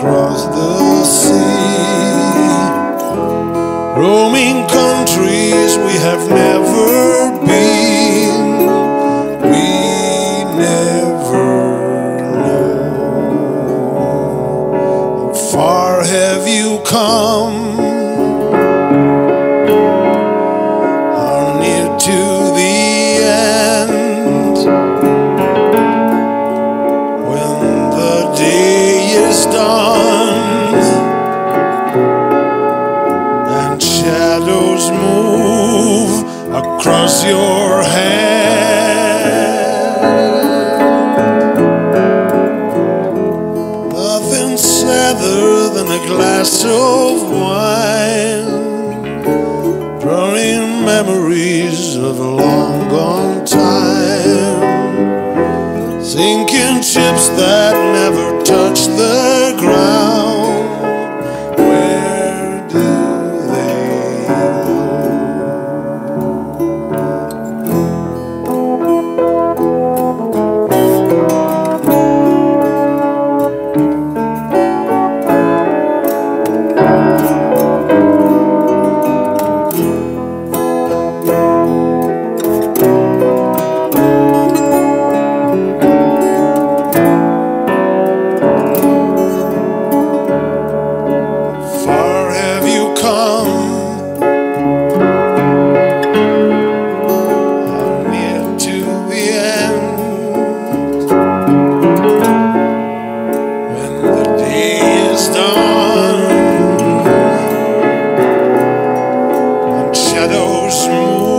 across the sea, roaming countries we have never been. We never know. How far have you come? Is done and shadows move across your hand. Nothing sadder than a glass of wine, drawing memories of a long gone time. Sinking ships that never shadows